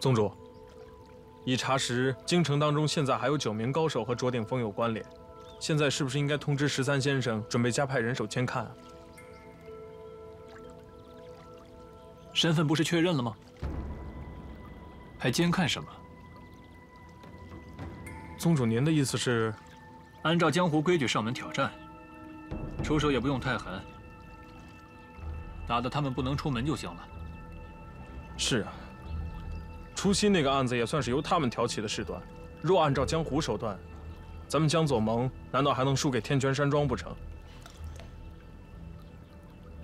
宗主，已查实京城当中现在还有九名高手和卓鼎峰有关联，现在是不是应该通知十三先生，准备加派人手监看啊？身份不是确认了吗？还监看什么？宗主，您的意思是，按照江湖规矩上门挑战，出手也不用太狠，打得他们不能出门就行了。是啊，初心那个案子也算是由他们挑起的事端。若按照江湖手段，咱们江左盟难道还能输给天泉山庄不成？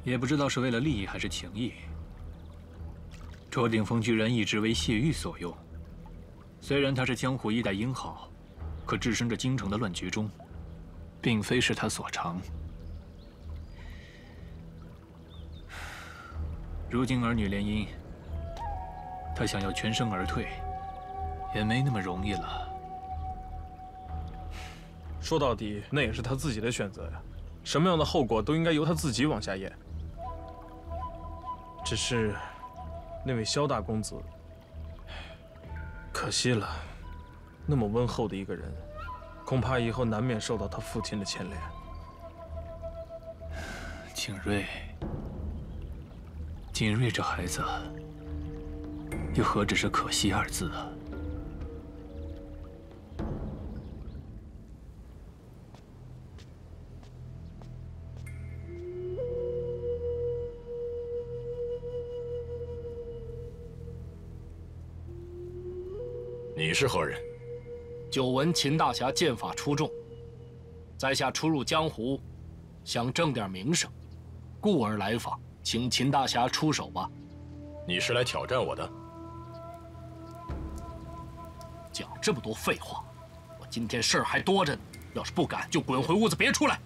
也不知道是为了利益还是情谊。卓鼎峰居然一直为谢玉所用，虽然他是江湖一代英豪。可置身这京城的乱局中，并非是他所长。如今儿女联姻，他想要全身而退，也没那么容易了。说到底，那也是他自己的选择呀，什么样的后果都应该由他自己往下咽。只是，那位萧大公子，可惜了。那么温厚的一个人，恐怕以后难免受到他父亲的牵连。景睿，景睿这孩子，又何止是可惜二字啊？你是何人？久闻秦大侠剑法出众，在下初入江湖，想挣点名声，故而来访，请秦大侠出手吧。你是来挑战我的？讲这么多废话，我今天事儿还多着呢。要是不敢，就滚回屋子，别出来。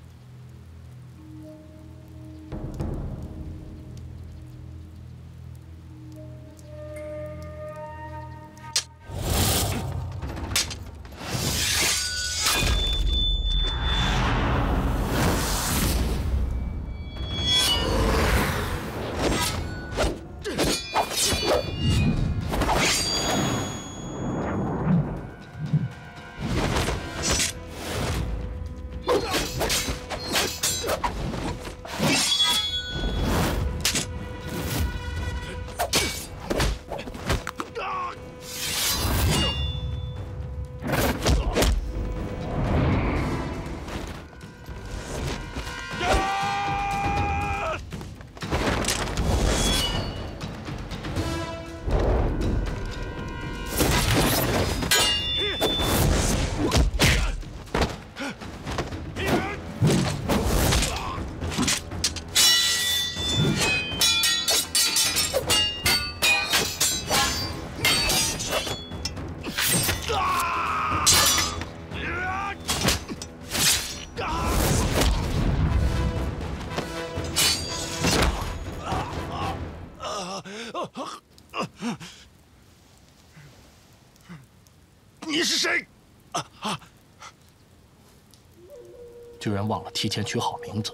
居然忘了提前取好名字，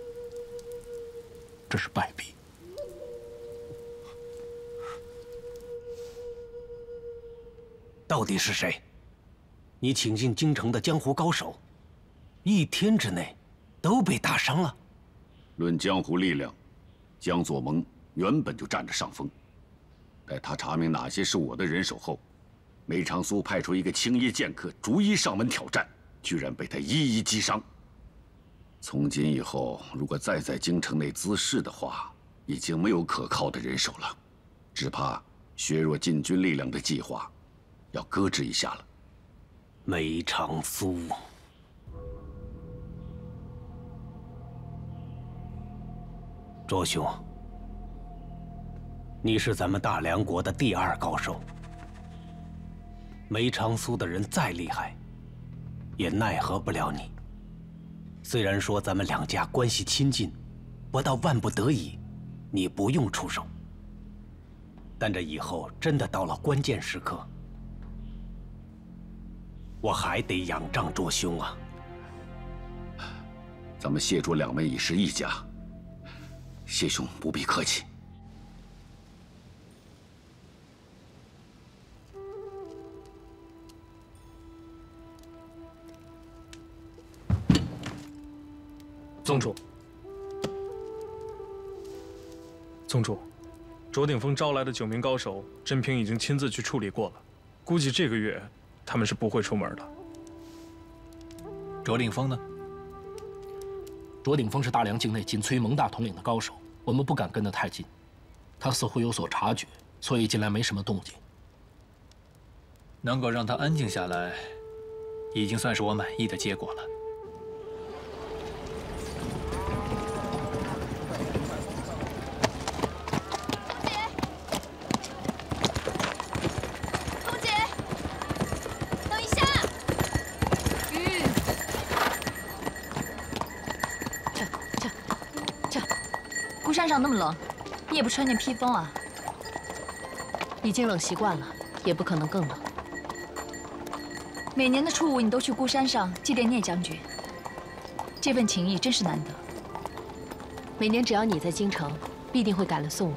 这是败笔。到底是谁？你请进京城的江湖高手，一天之内都被打伤了。论江湖力量，江左盟原本就占着上风。待他查明哪些是我的人手后，梅长苏派出一个青衣剑客逐一上门挑战，居然被他一一击伤。从今以后，如果再在京城内滋事的话，已经没有可靠的人手了，只怕削弱禁军力量的计划要搁置一下了。梅长苏，卓兄，你是咱们大梁国的第二高手。梅长苏的人再厉害，也奈何不了你。虽然说咱们两家关系亲近，不到万不得已，你不用出手。但这以后真的到了关键时刻，我还得仰仗卓兄啊！咱们谢卓两位已是一家，谢兄不必客气。宗主，宗主，卓鼎峰招来的九名高手，甄平已经亲自去处理过了，估计这个月他们是不会出门的。卓鼎峰呢？卓鼎峰是大梁境内仅次于蒙大统领的高手，我们不敢跟得太近，他似乎有所察觉，所以近来没什么动静。能够让他安静下来，已经算是我满意的结果了。你也不穿件披风啊？已经冷习惯了，也不可能更冷。每年的初五，你都去孤山上祭奠聂将军，这份情谊真是难得。每年只要你在京城，必定会赶来送我，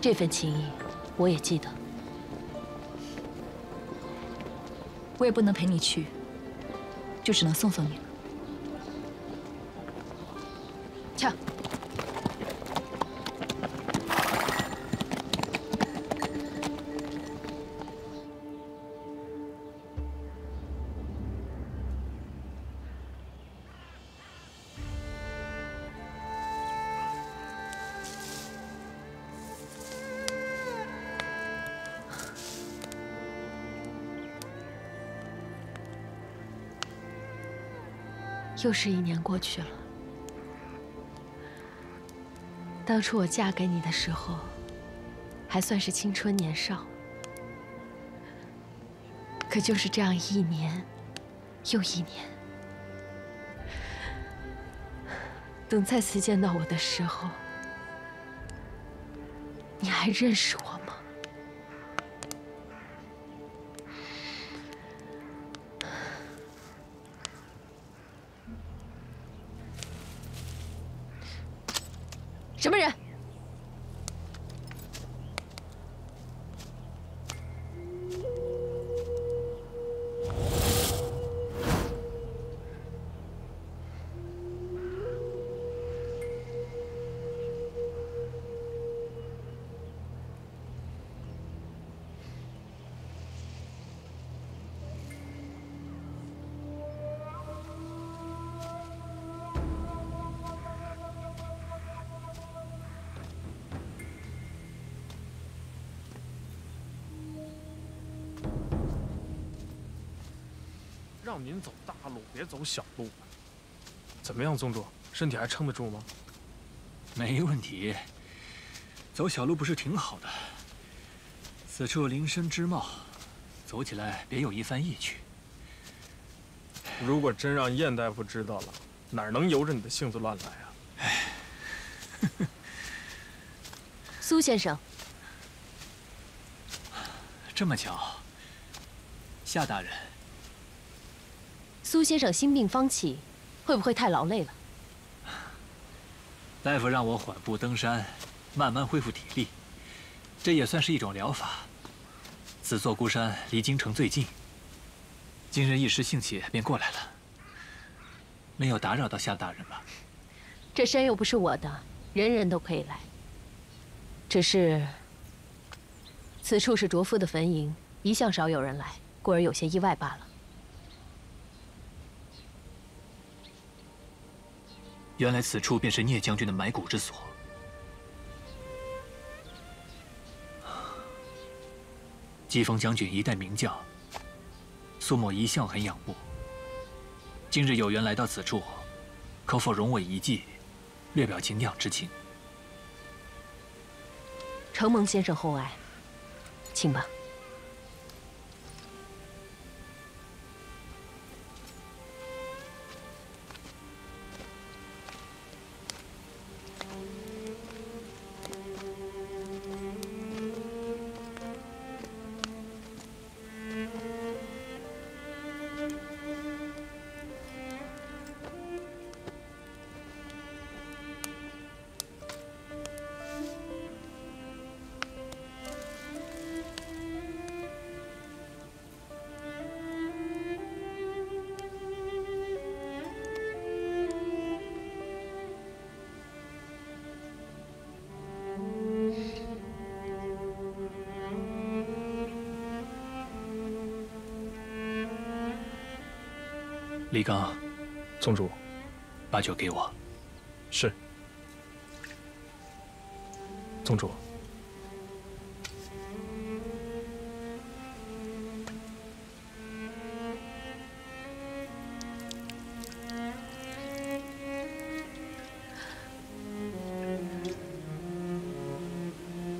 这份情谊我也记得。我也不能陪你去，就只能送送你了。瞧，又是一年过去了。当初我嫁给你的时候，还算是青春年少。可就是这样一年又一年，等再次见到我的时候，你还认识我什么人？让您走大路，别走小路。怎么样，宗主，身体还撑得住吗？没问题，走小路不是挺好的？此处林深枝茂，走起来别有一番意趣。如果真让燕大夫知道了，哪能由着你的性子乱来啊？苏先生，这么巧，夏大人，苏先生心病方起，会不会太劳累了？大夫让我缓步登山，慢慢恢复体力，这也算是一种疗法。此座孤山离京城最近，今日一时兴起便过来了，没有打扰到夏大人吧？这山又不是我的，人人都可以来。只是，此处是卓夫的坟茔，一向少有人来，故而有些意外罢了。原来此处便是聂将军的埋骨之所。季风将军一代名将，苏某一向很仰慕。今日有缘来到此处，可否容我一计，略表敬仰之情？承蒙先生厚爱，请吧。李刚，宗主，把酒给我。是。宗主。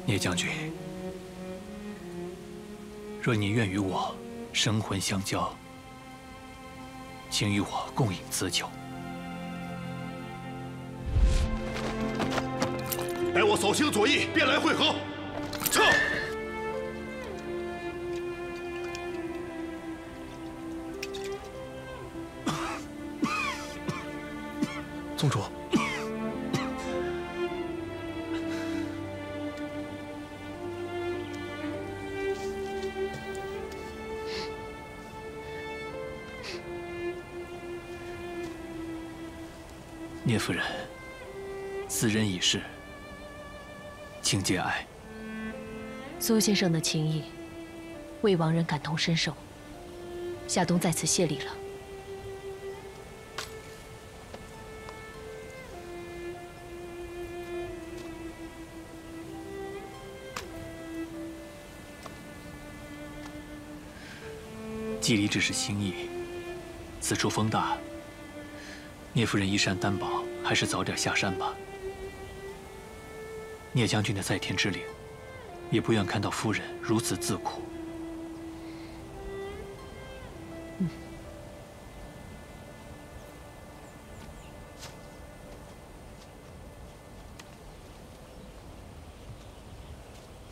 聂将军，若你愿与我生魂相交，请与我共饮此酒。待我扫清左翼，便来会合。聂夫人，此人已逝，请节哀。苏先生的情谊，魏王人感同身受。夏冬在此谢礼了。祭礼只是心意，此处风大。聂夫人衣衫单薄，还是早点下山吧。聂将军的在天之灵，也不愿看到夫人如此自苦。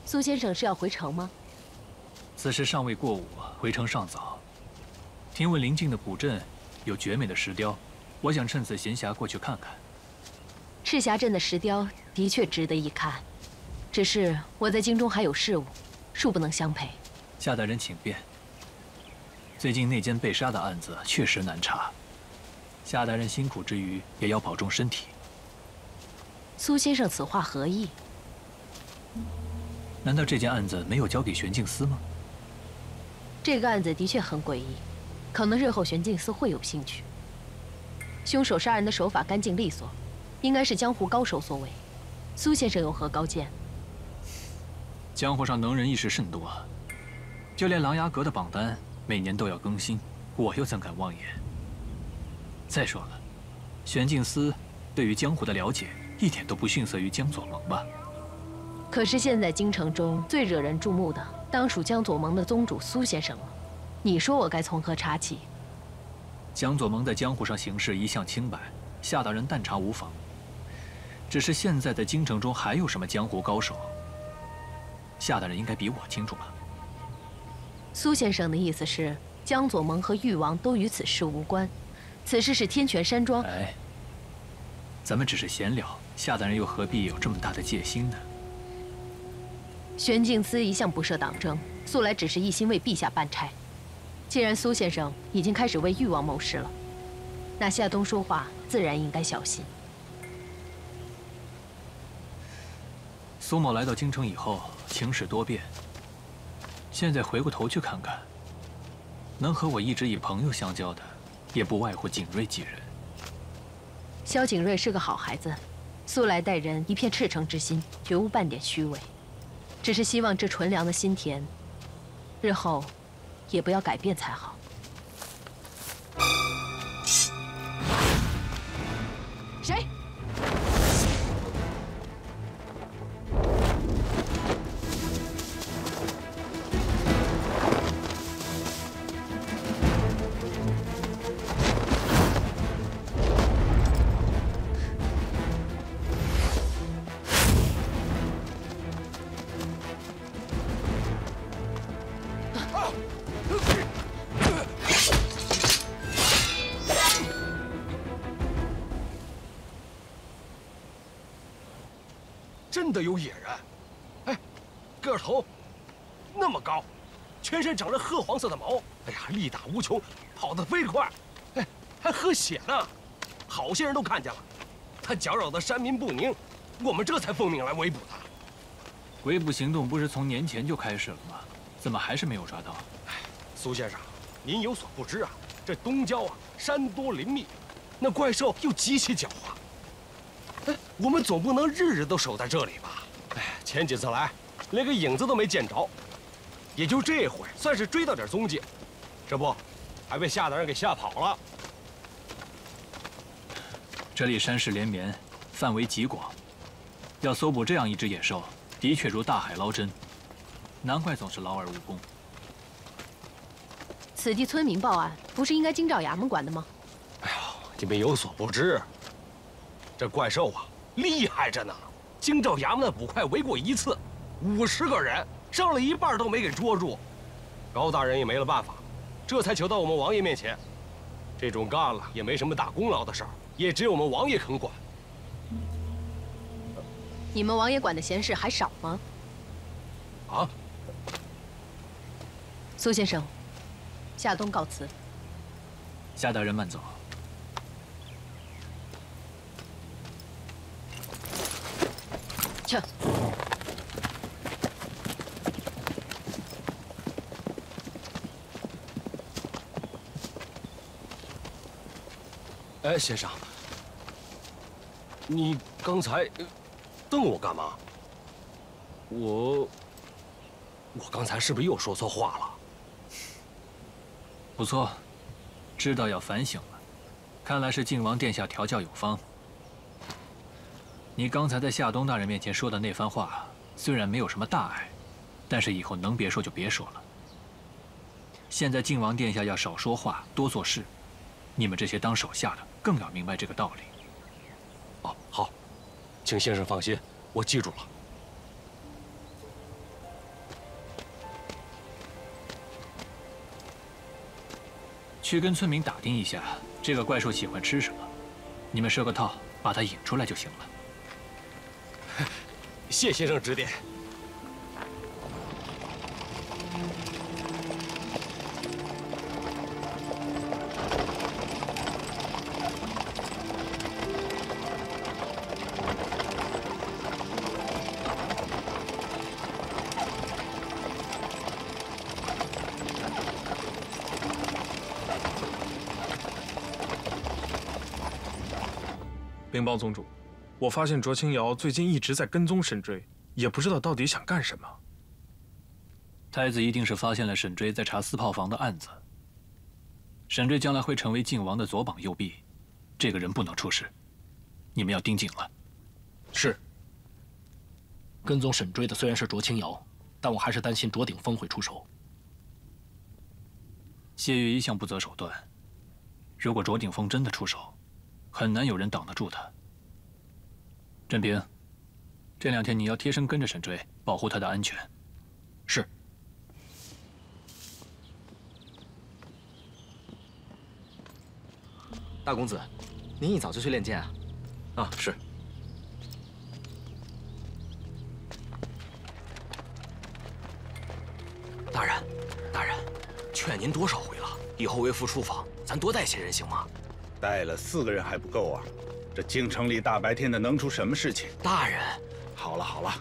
苏先生是要回城吗？此时尚未过午，回城尚早。听闻临近的古镇有绝美的石雕。我想趁此闲暇过去看看。赤霞镇的石雕的确值得一看，只是我在京中还有事务，恕不能相陪。夏大人请便。最近那件被杀的案子确实难查，夏大人辛苦之余也要保重身体。苏先生此话何意？难道这件案子没有交给玄镜司吗？这个案子的确很诡异，可能日后玄镜司会有兴趣。凶手杀人的手法干净利索，应该是江湖高手所为。苏先生有何高见？江湖上能人异士甚多，就连琅琊阁的榜单每年都要更新，我又怎敢妄言？再说了，玄镜司对于江湖的了解一点都不逊色于江左盟吧？可是现在京城中最惹人注目的，当属江左盟的宗主苏先生了。你说我该从何查起？江左盟在江湖上行事一向清白，夏大人但查无妨。只是现在在京城中还有什么江湖高手？夏大人应该比我清楚吧？苏先生的意思是，江左盟和誉王都与此事无关，此事是天泉山庄。哎，咱们只是闲聊，夏大人又何必有这么大的戒心呢？玄静司一向不涉党争，素来只是一心为陛下办差。既然苏先生已经开始为誉王谋事了，那夏冬说话自然应该小心。苏某来到京城以后，情史多变。现在回过头去看看，能和我一直以朋友相交的，也不外乎景睿几人。萧景睿是个好孩子，素来待人一片赤诚之心，绝无半点虚伪。只是希望这纯良的心田，日后。也不要改变才好。个头那么高，全身长着褐黄色的毛，哎呀，力大无穷，跑得飞快，哎，还喝血呢，好些人都看见了。他搅扰的山民不宁，我们这才奉命来围捕他。围捕行动不是从年前就开始了吗？怎么还是没有抓到？哎，苏先生，您有所不知啊，这东郊啊，山多林密，那怪兽又极其狡猾。哎，我们总不能日日都守在这里吧？哎，前几次来，连个影子都没见着，也就这回算是追到点踪迹，这不，还被吓的人给吓跑了。这里山势连绵，范围极广，要搜捕这样一只野兽，的确如大海捞针，难怪总是劳而无功。此地村民报案，不是应该京兆衙门管的吗？哎呀，你们有所不知，这怪兽啊，厉害着呢。京兆衙门的捕快围过一次，五十个人，剩了一半都没给捉住。高大人也没了办法，这才求到我们王爷面前。这种干了也没什么大功劳的事儿，也只有我们王爷肯管。你们王爷管的闲事还少吗？啊，苏先生。夏冬告辞。夏大人慢走。去。哎，先生，你刚才瞪我干嘛？我，我刚才是不是又说错话了？不错，知道要反省了。看来是靖王殿下调教有方。你刚才在夏冬大人面前说的那番话，虽然没有什么大碍，但是以后能别说就别说了。现在靖王殿下要少说话，多做事，你们这些当手下的更要明白这个道理。哦，好，请先生放心，我记住了。去跟村民打听一下，这个怪兽喜欢吃什么，你们设个套，把它引出来就行了。谢先生指点。禀报宗主，我发现卓清瑶最近一直在跟踪沈追，也不知道到底想干什么。太子一定是发现了沈追在查四炮房的案子。沈追将来会成为靖王的左膀右臂，这个人不能出事，你们要盯紧了。是。跟踪沈追的虽然是卓清瑶，但我还是担心卓鼎峰会出手。谢玉一向不择手段，如果卓鼎峰真的出手，很难有人挡得住他。振平，这两天你要贴身跟着沈追，保护他的安全。是。大公子，您一早就去练剑啊？啊，是。大人，大人，劝您多少回了，以后为父出访，咱多带些人行吗？带了四个人还不够啊！这京城里大白天的能出什么事情？大人，好了好了。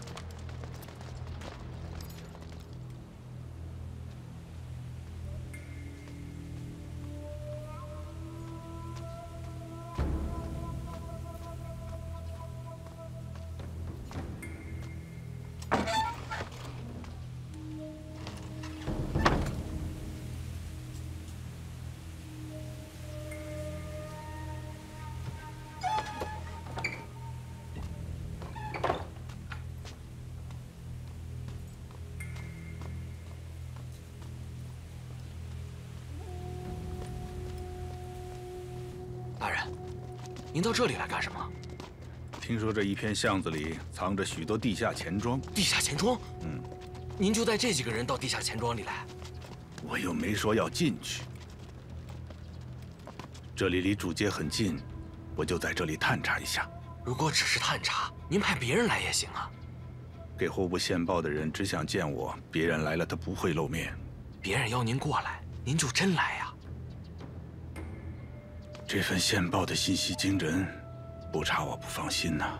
这里来干什么？听说这一片巷子里藏着许多地下钱庄。地下钱庄？嗯，您就带这几个人到地下钱庄里来？我又没说要进去。这里离主街很近，我就在这里探查一下。如果只是探查，您派别人来也行啊。给户部线报的人只想见我，别人来了他不会露面。别人邀您过来，您就真来呀？这份线报的信息惊人，不查我不放心呐。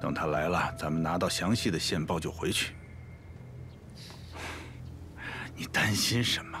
等他来了，咱们拿到详细的线报就回去。你担心什么？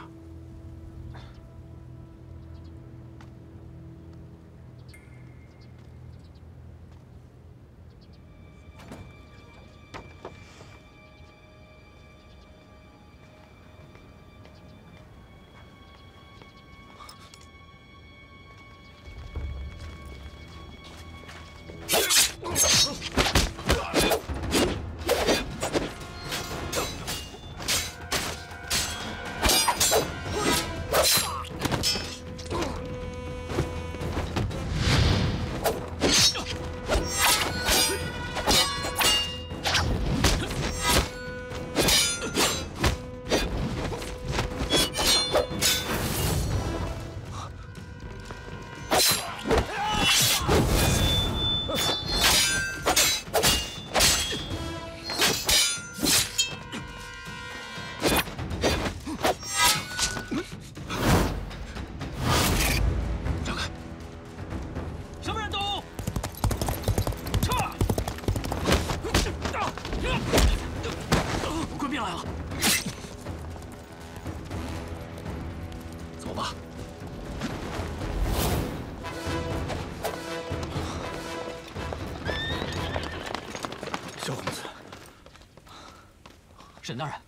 沈大人，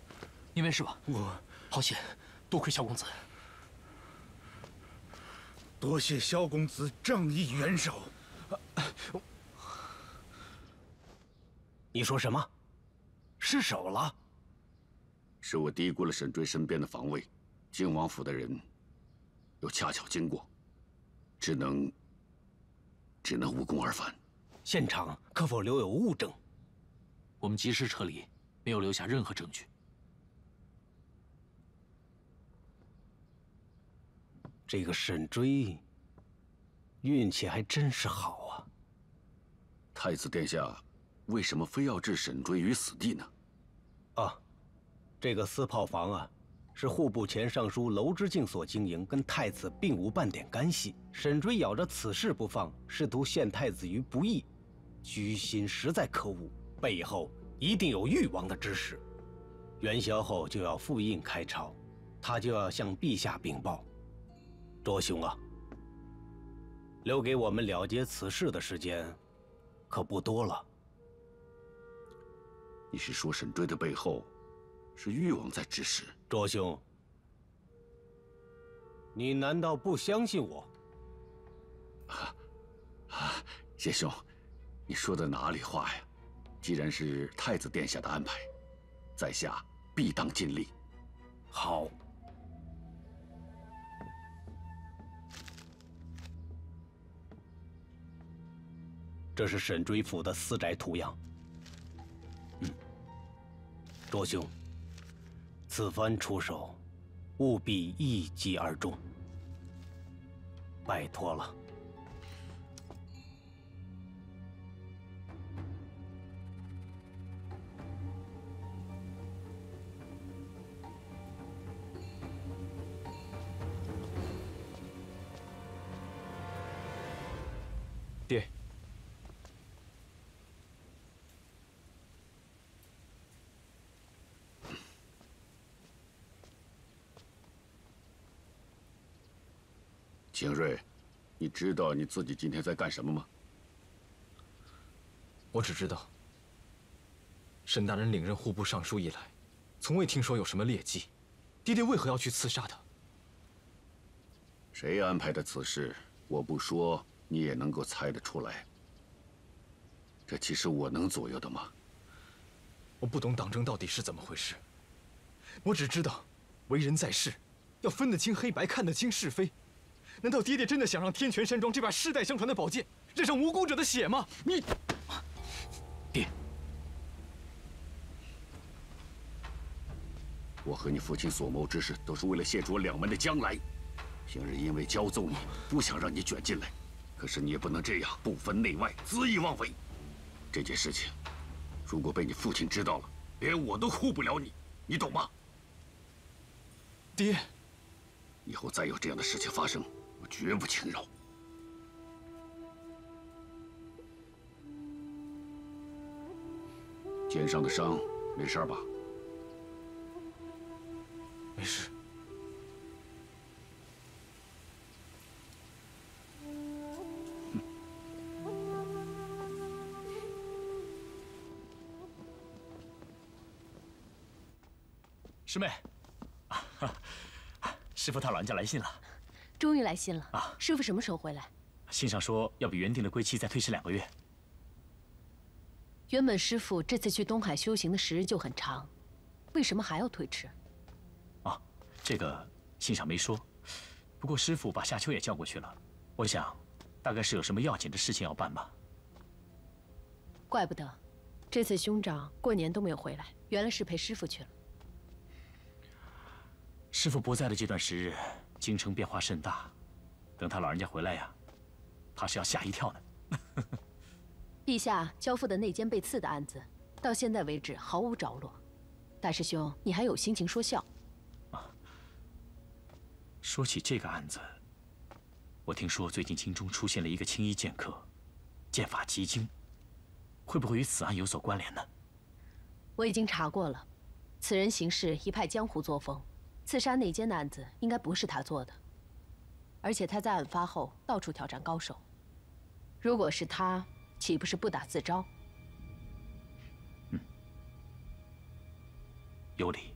你没事吧？我好险，多亏萧公子。多谢萧公子仗义援手。你说什么？失手了？是我低估了沈追身边的防卫，靖王府的人又恰巧经过，只能只能无功而返。现场可否留有物证？我们及时撤离，没有留下任何证据。这个沈追运气还真是好啊！太子殿下为什么非要置沈追于死地呢？啊，这个私炮房啊，是户部前尚书娄之敬所经营，跟太子并无半点干系。沈追咬着此事不放，试图陷太子于不义，居心实在可恶，背后一定有誉王的指使。元宵后就要复印开朝，他就要向陛下禀报。卓兄啊，留给我们了结此事的时间可不多了。你是说沈追的背后是誉王在指使？卓兄，你难道不相信我？啊啊，谢兄，你说的哪里话呀？既然是太子殿下的安排，在下必当尽力。好。这是沈追府的私宅图样。嗯，卓兄，此番出手，务必一击而中。拜托了。爹。景睿，你知道你自己今天在干什么吗？我只知道，沈大人领任户部尚书以来，从未听说有什么劣迹。爹爹为何要去刺杀他？谁安排的此事？我不说，你也能够猜得出来。这岂是我能左右的吗？我不懂党争到底是怎么回事。我只知道，为人在世，要分得清黑白，看得清是非。难道爹爹真的想让天泉山庄这把世代相传的宝剑染上无辜者的血吗？你，爹，我和你父亲所谋之事都是为了谢卓两门的将来。平日因为骄纵你，不想让你卷进来，可是你也不能这样不分内外，恣意妄为。这件事情，如果被你父亲知道了，连我都护不了你，你懂吗？爹，以后再有这样的事情发生。我绝不轻饶。肩上的伤没事吧？没事。师妹，师傅他老人家来信了。终于来信了啊！师傅什么时候回来？信上说要比原定的归期再推迟两个月。原本师傅这次去东海修行的时日就很长，为什么还要推迟？啊，这个信上没说。不过师傅把夏秋也叫过去了，我想，大概是有什么要紧的事情要办吧。怪不得，这次兄长过年都没有回来，原来是陪师傅去了。师傅不在的这段时日。京城变化甚大，等他老人家回来呀，怕是要吓一跳呢。陛下交付的内奸被刺的案子，到现在为止毫无着落。大师兄，你还有心情说笑？啊！说起这个案子，我听说最近京中出现了一个青衣剑客，剑法极精，会不会与此案有所关联呢？我已经查过了，此人行事一派江湖作风。刺杀内奸的案子应该不是他做的，而且他在案发后到处挑战高手。如果是他，岂不是不打自招？嗯。有理。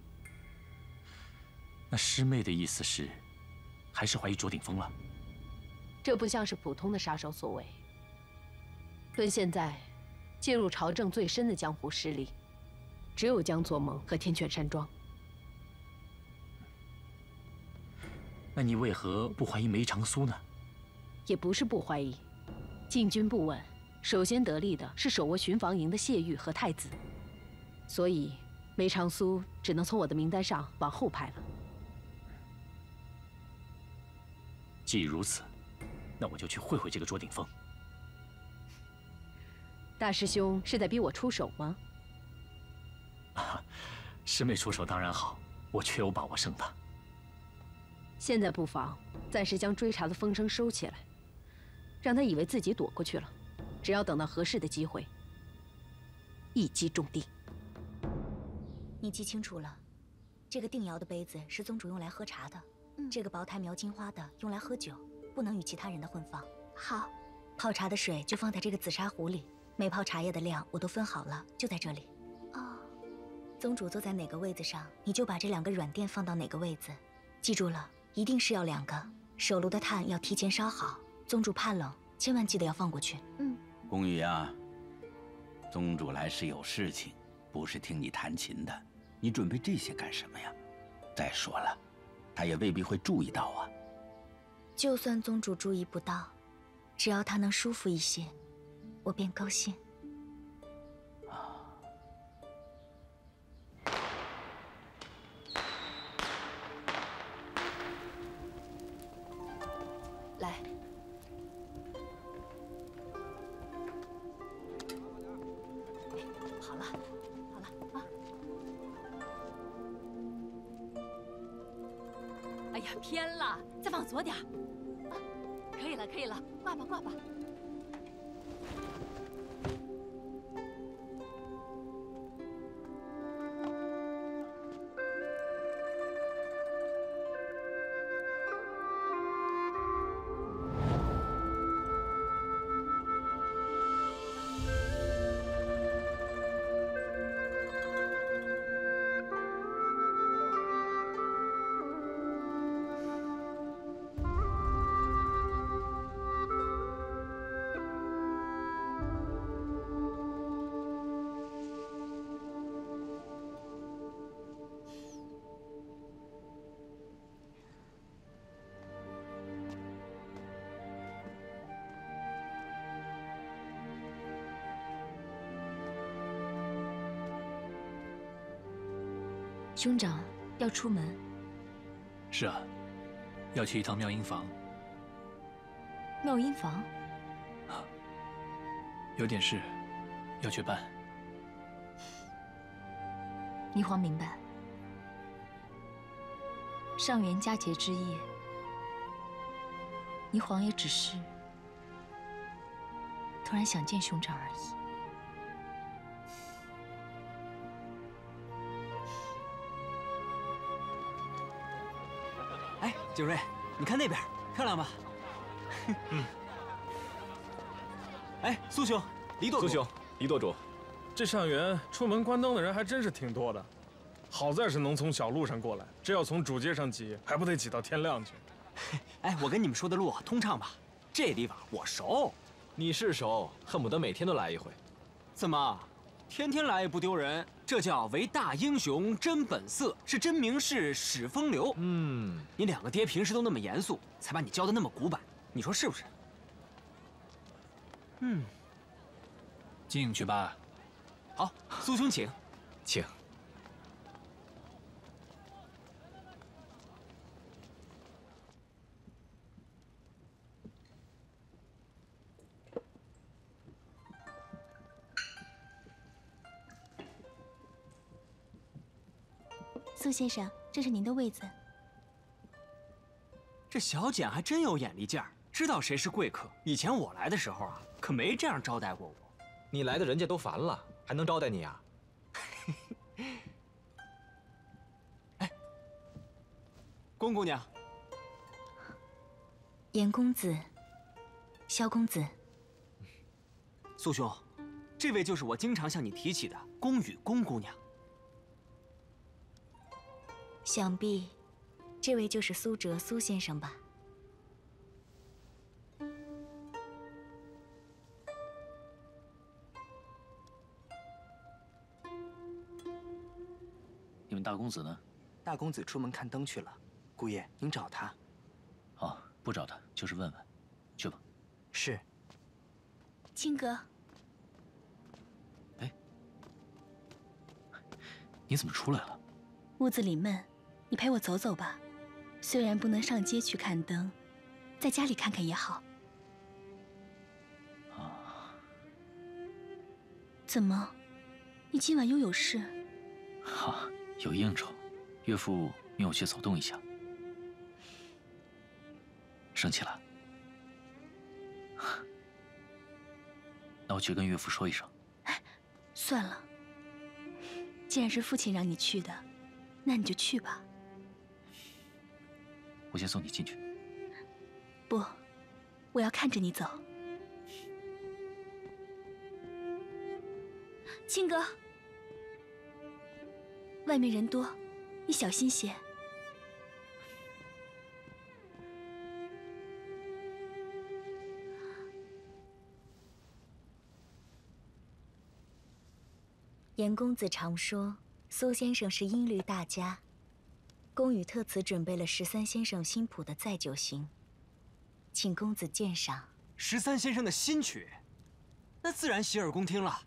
那师妹的意思是，还是怀疑卓鼎峰了？这不像是普通的杀手所为。论现在介入朝政最深的江湖势力，只有江左盟和天泉山庄。那你为何不怀疑梅长苏呢？也不是不怀疑，禁军不稳，首先得利的是手握巡防营的谢玉和太子，所以梅长苏只能从我的名单上往后排了。既如此，那我就去会会这个卓鼎峰。大师兄是在逼我出手吗？啊，师妹出手当然好，我确有把握胜他。现在不妨暂时将追查的风声收起来，让他以为自己躲过去了。只要等到合适的机会，一击中定。你记清楚了，这个定窑的杯子是宗主用来喝茶的，这个薄胎描金花的用来喝酒，不能与其他人的混放。好，泡茶的水就放在这个紫砂壶里，每泡茶叶的量我都分好了，就在这里。哦，宗主坐在哪个位子上，你就把这两个软垫放到哪个位子，记住了。一定是要两个，手炉的炭要提前烧好。宗主怕冷，千万记得要放过去。嗯，宫羽啊，宗主来是有事情，不是听你弹琴的。你准备这些干什么呀？再说了，他也未必会注意到啊。就算宗主注意不到，只要他能舒服一些，我便高兴。呀，偏了，再往左点啊！可以了，可以了，挂吧，挂吧。兄长要出门。是啊，要去一趟妙音坊。妙音坊。啊，有点事要去办。霓凰明白。上元佳节之夜，霓凰也只是突然想见兄长而已。景睿，你看那边，漂亮吧？嗯。哎，苏兄，黎舵主。苏兄，黎舵主，这上元出门关灯的人还真是挺多的。好在是能从小路上过来，这要从主街上挤，还不得挤到天亮去？哎，我跟你们说的路通畅吧？这地方我熟。你是熟，恨不得每天都来一回。怎么，天天来也不丢人？这叫为大英雄真本色，是真名士始风流。嗯，你两个爹平时都那么严肃，才把你教的那么古板，你说是不是？嗯，进去吧。好，苏兄请，请。苏先生，这是您的位子。这小简还真有眼力劲儿，知道谁是贵客。以前我来的时候啊，可没这样招待过我。你来的人家都烦了，还能招待你啊？哎，宫姑娘，严公子，萧公子，苏兄，这位就是我经常向你提起的宫羽宫姑娘。想必，这位就是苏哲苏先生吧？你们大公子呢？大公子出门看灯去了。姑爷，您找他？哦，不找他，就是问问。去吧。是。青哥，哎你怎么出来了？屋子里闷，你陪我走走吧。虽然不能上街去看灯，在家里看看也好。啊，怎么？你今晚又有事？哈，有应酬，岳父命我去走动一下。生气了？那我去跟岳父说一声。哎算了，既然是父亲让你去的，那你就去吧。我先送你进去。不，我要看着你走。青哥，外面人多，你小心些。严公子常说苏先生是音律大家，宫羽特此准备了十三先生新谱的载酒行，请公子鉴赏。十三先生的新曲，那自然洗耳恭听了。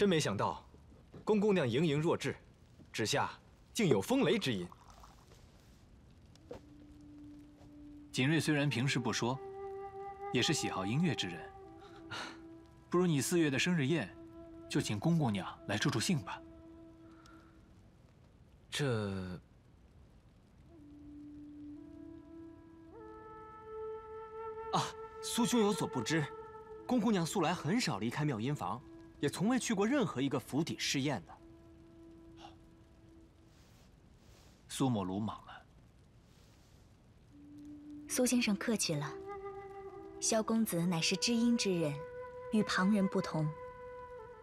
真没想到，宫姑娘盈盈弱智，指下竟有风雷之音。锦瑞虽然平时不说，也是喜好音乐之人。不如你四月的生日宴，就请宫姑娘来助助兴吧。这……啊，苏兄有所不知，宫姑娘素来很少离开妙音房。也从未去过任何一个府邸试验的。苏某鲁莽了。苏先生客气了。萧公子乃是知音之人，与旁人不同。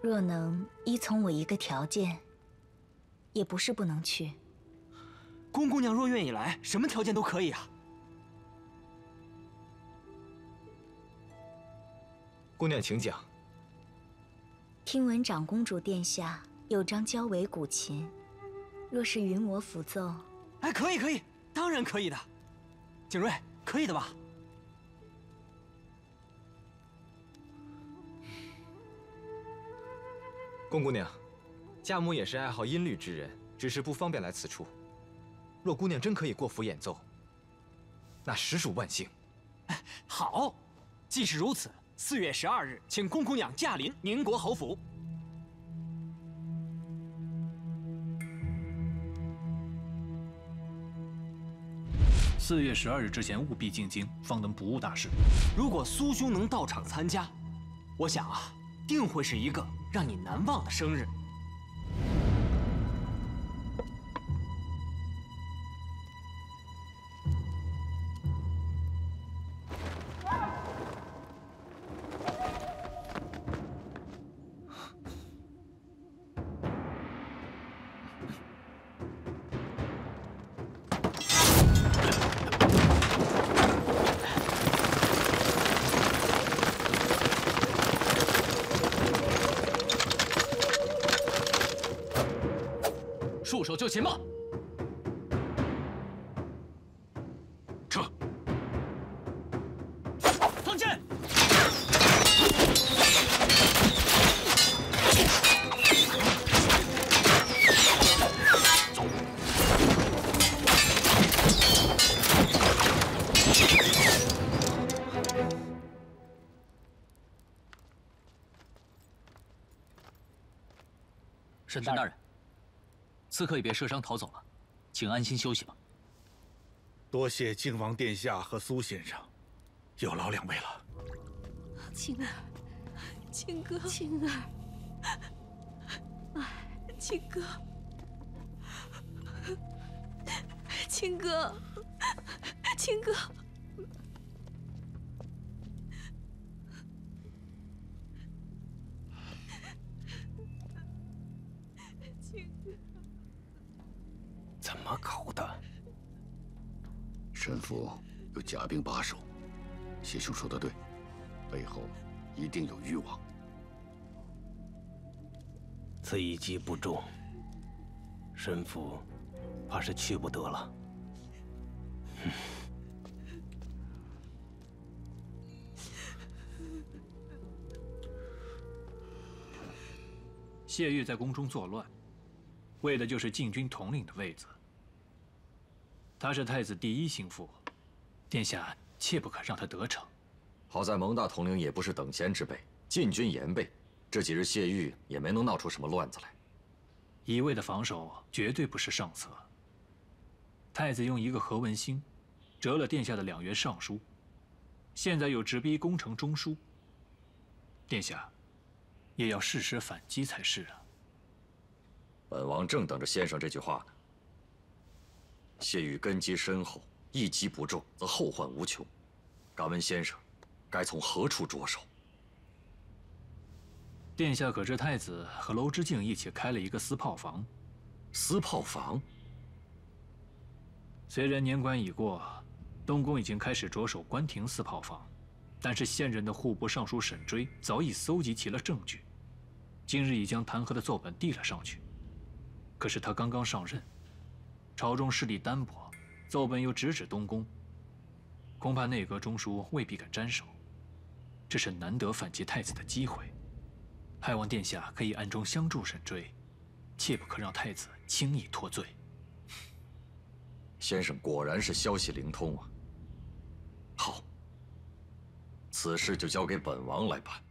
若能依从我一个条件，也不是不能去。宫姑娘若愿意来，什么条件都可以啊。姑娘，请讲。听闻长公主殿下有张交尾古琴，若是允我抚奏，哎，可以可以，当然可以的。景睿，可以的吧？宫姑娘，家母也是爱好音律之人，只是不方便来此处。若姑娘真可以过府演奏，那实属万幸。好，既是如此。四月十二日，请宫姑娘驾临宁国侯府。四月十二日之前务必进京，方能不误大事。如果苏兄能到场参加，我想啊，定会是一个让你难忘的生日。沈大人，刺客也别射伤逃走了，请安心休息吧。多谢靖王殿下和苏先生，有劳两位了。青儿，青哥，青儿，哎，青哥，青哥，青哥。兵把守，谢兄说的对，背后一定有欲望。此一击不中，神父怕是去不得了。谢玉在宫中作乱，为的就是禁军统领的位子。他是太子第一心腹，殿下切不可让他得逞。好在蒙大统领也不是等闲之辈，禁军严备，这几日谢玉也没能闹出什么乱子来。一味的防守绝对不是上策。太子用一个何文兴，折了殿下的两员尚书，现在又直逼攻城中枢。殿下，也要适时反击才是啊。本王正等着先生这句话呢。谢玉根基深厚，一击不中则后患无穷。敢问先生，该从何处着手？殿下可知太子和娄之敬一起开了一个私炮房？私炮房？虽然年关已过，东宫已经开始着手关停私炮房，但是现任的户部尚书沈追早已搜集齐了证据，今日已将弹劾的奏本递了上去。可是他刚刚上任。朝中势力单薄，奏本又直指东宫，恐怕内阁中枢未必敢沾手。这是难得反击太子的机会，还望殿下可以暗中相助沈追，切不可让太子轻易脱罪。先生果然是消息灵通啊！好，此事就交给本王来办。